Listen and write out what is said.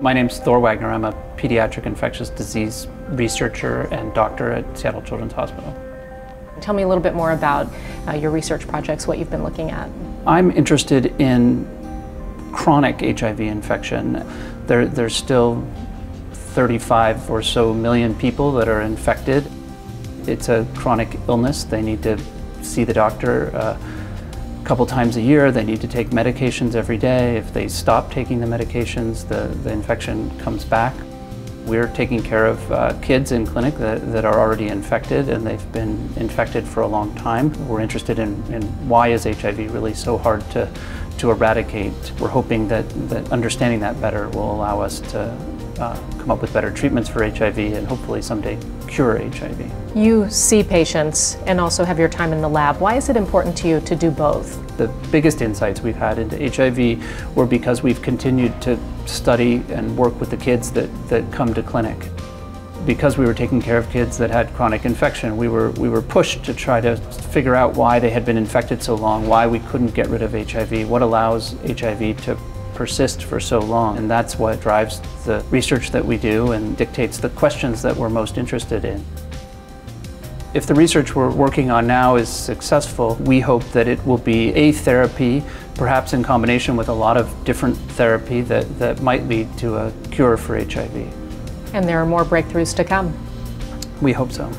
My name's Thor Wagner. I'm a pediatric infectious disease researcher and doctor at Seattle Children's Hospital. Tell me a little bit more about uh, your research projects, what you've been looking at. I'm interested in chronic HIV infection. There, there's still 35 or so million people that are infected. It's a chronic illness. They need to see the doctor uh, couple times a year. They need to take medications every day. If they stop taking the medications, the, the infection comes back. We're taking care of uh, kids in clinic that, that are already infected and they've been infected for a long time. We're interested in, in why is HIV really so hard to, to eradicate. We're hoping that, that understanding that better will allow us to uh, come up with better treatments for HIV and hopefully someday cure HIV. You see patients and also have your time in the lab. Why is it important to you to do both? The biggest insights we've had into HIV were because we've continued to study and work with the kids that, that come to clinic. Because we were taking care of kids that had chronic infection, we were, we were pushed to try to figure out why they had been infected so long, why we couldn't get rid of HIV, what allows HIV to persist for so long. And that's what drives the research that we do and dictates the questions that we're most interested in. If the research we're working on now is successful, we hope that it will be a therapy, perhaps in combination with a lot of different therapy that, that might lead to a cure for HIV. And there are more breakthroughs to come. We hope so.